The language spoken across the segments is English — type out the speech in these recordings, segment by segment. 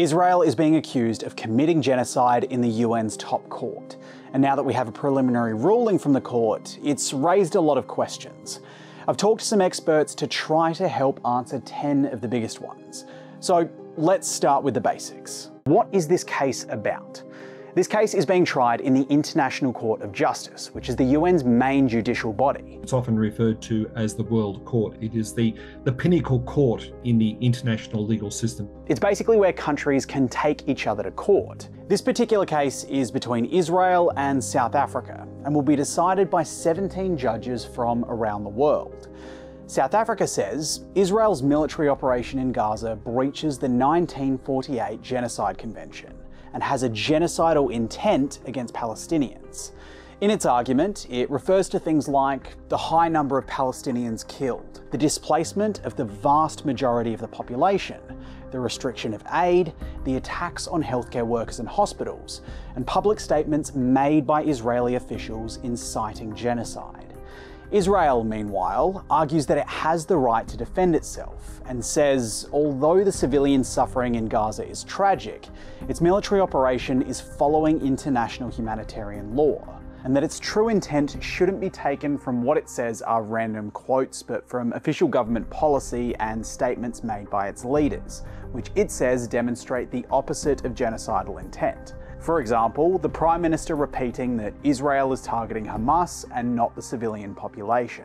Israel is being accused of committing genocide in the UN's top court. And now that we have a preliminary ruling from the court, it's raised a lot of questions. I've talked to some experts to try to help answer 10 of the biggest ones. So let's start with the basics. What is this case about? This case is being tried in the International Court of Justice, which is the UN's main judicial body. It's often referred to as the World Court. It is the, the pinnacle court in the international legal system. It's basically where countries can take each other to court. This particular case is between Israel and South Africa and will be decided by 17 judges from around the world. South Africa says Israel's military operation in Gaza breaches the 1948 Genocide Convention and has a genocidal intent against Palestinians. In its argument, it refers to things like the high number of Palestinians killed, the displacement of the vast majority of the population, the restriction of aid, the attacks on healthcare workers and hospitals, and public statements made by Israeli officials inciting genocide. Israel, meanwhile, argues that it has the right to defend itself and says although the civilian suffering in Gaza is tragic, its military operation is following international humanitarian law, and that its true intent shouldn't be taken from what it says are random quotes, but from official government policy and statements made by its leaders, which it says demonstrate the opposite of genocidal intent. For example, the Prime Minister repeating that Israel is targeting Hamas and not the civilian population.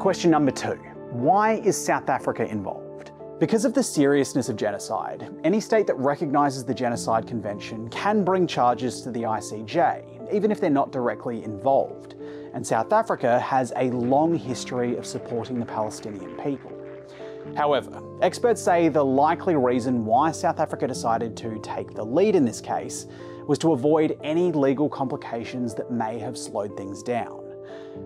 Question number two Why is South Africa involved? Because of the seriousness of genocide, any state that recognises the Genocide Convention can bring charges to the ICJ, even if they're not directly involved. And South Africa has a long history of supporting the Palestinian people. However, experts say the likely reason why South Africa decided to take the lead in this case was to avoid any legal complications that may have slowed things down.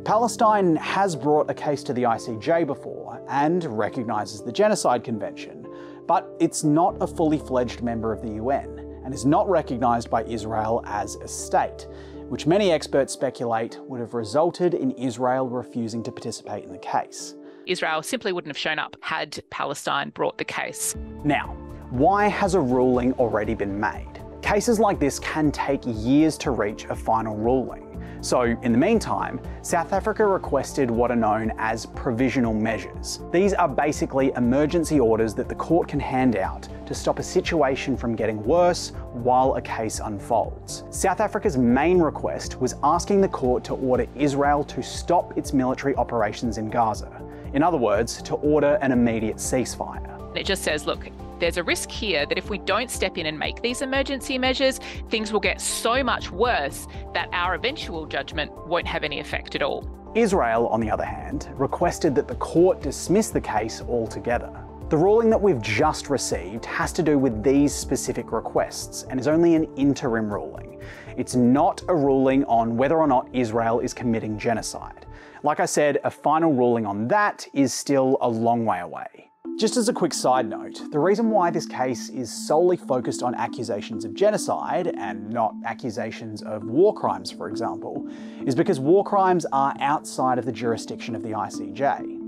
Palestine has brought a case to the ICJ before and recognises the Genocide Convention, but it's not a fully fledged member of the UN and is not recognised by Israel as a state, which many experts speculate would have resulted in Israel refusing to participate in the case. Israel simply wouldn't have shown up had Palestine brought the case. Now, why has a ruling already been made? Cases like this can take years to reach a final ruling. So, in the meantime, South Africa requested what are known as provisional measures. These are basically emergency orders that the court can hand out to stop a situation from getting worse while a case unfolds. South Africa's main request was asking the court to order Israel to stop its military operations in Gaza. In other words, to order an immediate ceasefire. It just says, look, there's a risk here that if we don't step in and make these emergency measures, things will get so much worse that our eventual judgment won't have any effect at all. Israel, on the other hand, requested that the court dismiss the case altogether. The ruling that we've just received has to do with these specific requests and is only an interim ruling. It's not a ruling on whether or not Israel is committing genocide. Like I said, a final ruling on that is still a long way away. Just as a quick side note, the reason why this case is solely focused on accusations of genocide and not accusations of war crimes, for example, is because war crimes are outside of the jurisdiction of the ICJ.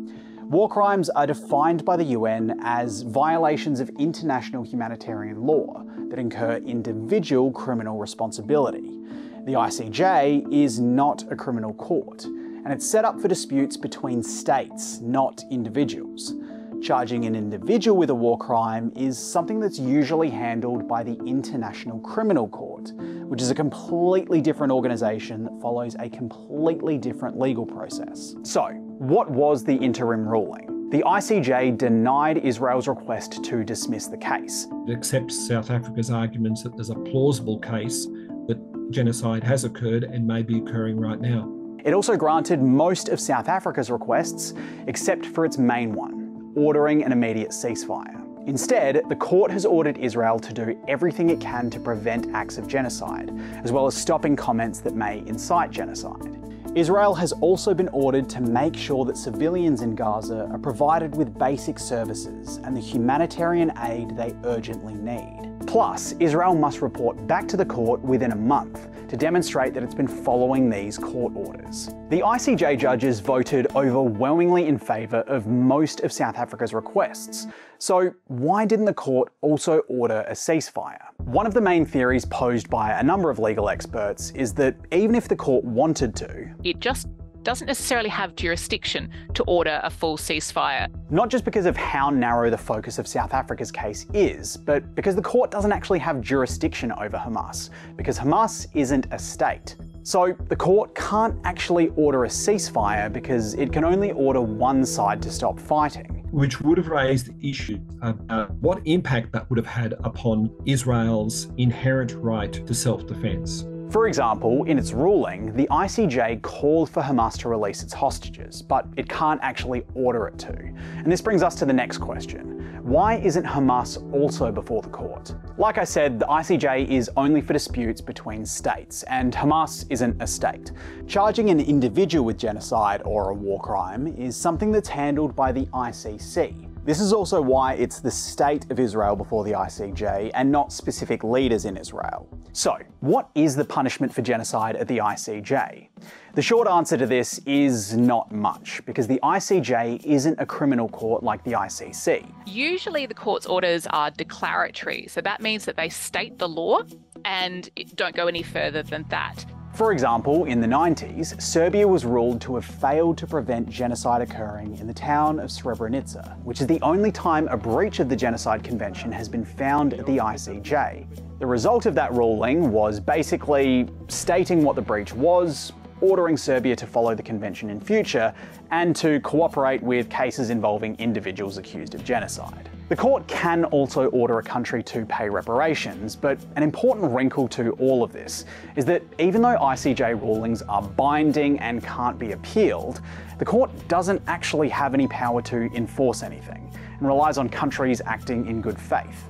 War crimes are defined by the UN as violations of international humanitarian law that incur individual criminal responsibility. The ICJ is not a criminal court, and it's set up for disputes between states, not individuals. Charging an individual with a war crime is something that's usually handled by the International Criminal Court, which is a completely different organisation that follows a completely different legal process. So, what was the interim ruling? The ICJ denied Israel's request to dismiss the case. It accepts South Africa's arguments that there's a plausible case that genocide has occurred and may be occurring right now. It also granted most of South Africa's requests, except for its main one ordering an immediate ceasefire. Instead, the court has ordered Israel to do everything it can to prevent acts of genocide, as well as stopping comments that may incite genocide. Israel has also been ordered to make sure that civilians in Gaza are provided with basic services and the humanitarian aid they urgently need. Plus, Israel must report back to the court within a month to demonstrate that it's been following these court orders. The ICJ judges voted overwhelmingly in favour of most of South Africa's requests, so why didn't the court also order a ceasefire? One of the main theories posed by a number of legal experts is that even if the court wanted to, it just doesn't necessarily have jurisdiction to order a full ceasefire. Not just because of how narrow the focus of South Africa's case is, but because the court doesn't actually have jurisdiction over Hamas, because Hamas isn't a state. So the court can't actually order a ceasefire because it can only order one side to stop fighting. Which would have raised issues about what impact that would have had upon Israel's inherent right to self defense. For example, in its ruling, the ICJ called for Hamas to release its hostages, but it can't actually order it to. And this brings us to the next question. Why isn't Hamas also before the court? Like I said, the ICJ is only for disputes between states, and Hamas isn't a state. Charging an individual with genocide or a war crime is something that's handled by the ICC, this is also why it's the state of Israel before the ICJ and not specific leaders in Israel. So, what is the punishment for genocide at the ICJ? The short answer to this is not much, because the ICJ isn't a criminal court like the ICC. Usually, the court's orders are declaratory, so that means that they state the law and don't go any further than that. For example, in the 90s, Serbia was ruled to have failed to prevent genocide occurring in the town of Srebrenica, which is the only time a breach of the Genocide Convention has been found at the ICJ. The result of that ruling was basically stating what the breach was, ordering Serbia to follow the convention in future, and to cooperate with cases involving individuals accused of genocide. The court can also order a country to pay reparations, but an important wrinkle to all of this is that even though ICJ rulings are binding and can't be appealed, the court doesn't actually have any power to enforce anything and relies on countries acting in good faith.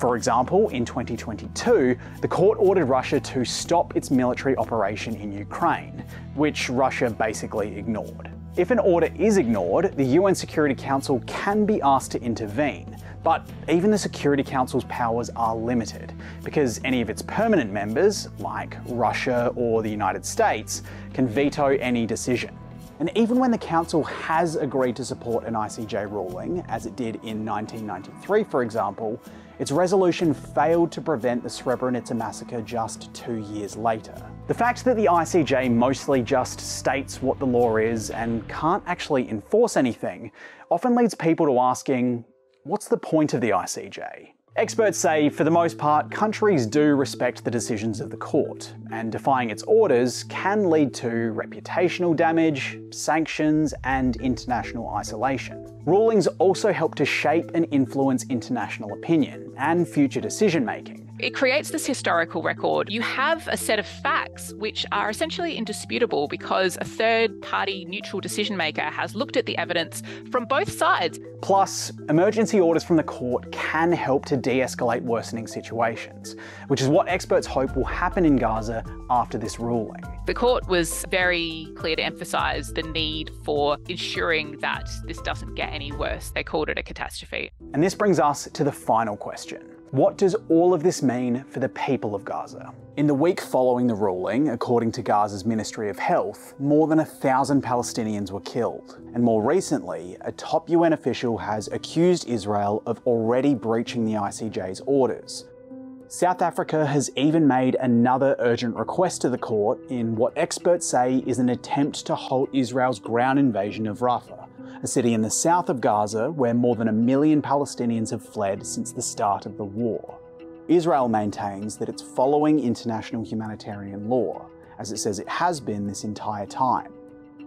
For example, in 2022, the court ordered Russia to stop its military operation in Ukraine, which Russia basically ignored. If an order is ignored, the UN Security Council can be asked to intervene, but even the Security Council's powers are limited, because any of its permanent members, like Russia or the United States, can veto any decision. And even when the Council has agreed to support an ICJ ruling, as it did in 1993 for example, its resolution failed to prevent the Srebrenica massacre just two years later. The fact that the ICJ mostly just states what the law is and can't actually enforce anything often leads people to asking, what's the point of the ICJ? Experts say, for the most part, countries do respect the decisions of the court, and defying its orders can lead to reputational damage, sanctions, and international isolation. Rulings also help to shape and influence international opinion and future decision making. It creates this historical record. You have a set of facts which are essentially indisputable because a third party neutral decision maker has looked at the evidence from both sides. Plus, emergency orders from the court can help to de escalate worsening situations, which is what experts hope will happen in Gaza after this ruling. The court was very clear to emphasise the need for ensuring that this doesn't get any worse. They called it a catastrophe. And this brings us to the final question. What does all of this mean for the people of Gaza? In the week following the ruling, according to Gaza's Ministry of Health, more than a thousand Palestinians were killed. And more recently, a top UN official has accused Israel of already breaching the ICJ's orders. South Africa has even made another urgent request to the court in what experts say is an attempt to halt Israel's ground invasion of Rafah a city in the south of Gaza where more than a million Palestinians have fled since the start of the war. Israel maintains that it's following international humanitarian law, as it says it has been this entire time.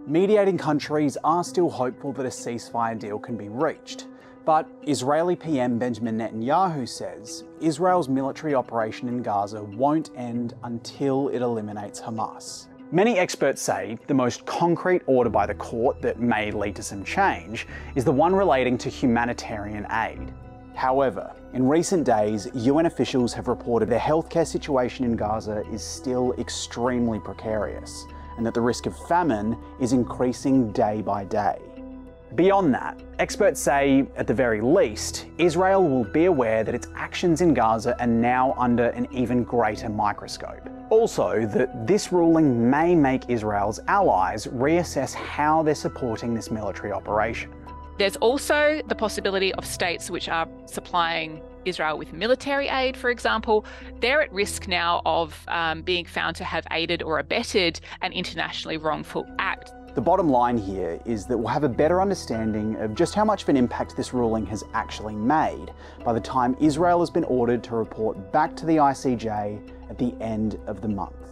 Mediating countries are still hopeful that a ceasefire deal can be reached, but Israeli PM Benjamin Netanyahu says Israel's military operation in Gaza won't end until it eliminates Hamas. Many experts say the most concrete order by the court that may lead to some change is the one relating to humanitarian aid. However, in recent days, UN officials have reported the healthcare situation in Gaza is still extremely precarious and that the risk of famine is increasing day by day. Beyond that, experts say, at the very least, Israel will be aware that its actions in Gaza are now under an even greater microscope. Also, that this ruling may make Israel's allies reassess how they're supporting this military operation. There's also the possibility of states which are supplying Israel with military aid, for example, they're at risk now of um, being found to have aided or abetted an internationally wrongful act. The bottom line here is that we'll have a better understanding of just how much of an impact this ruling has actually made by the time Israel has been ordered to report back to the ICJ at the end of the month.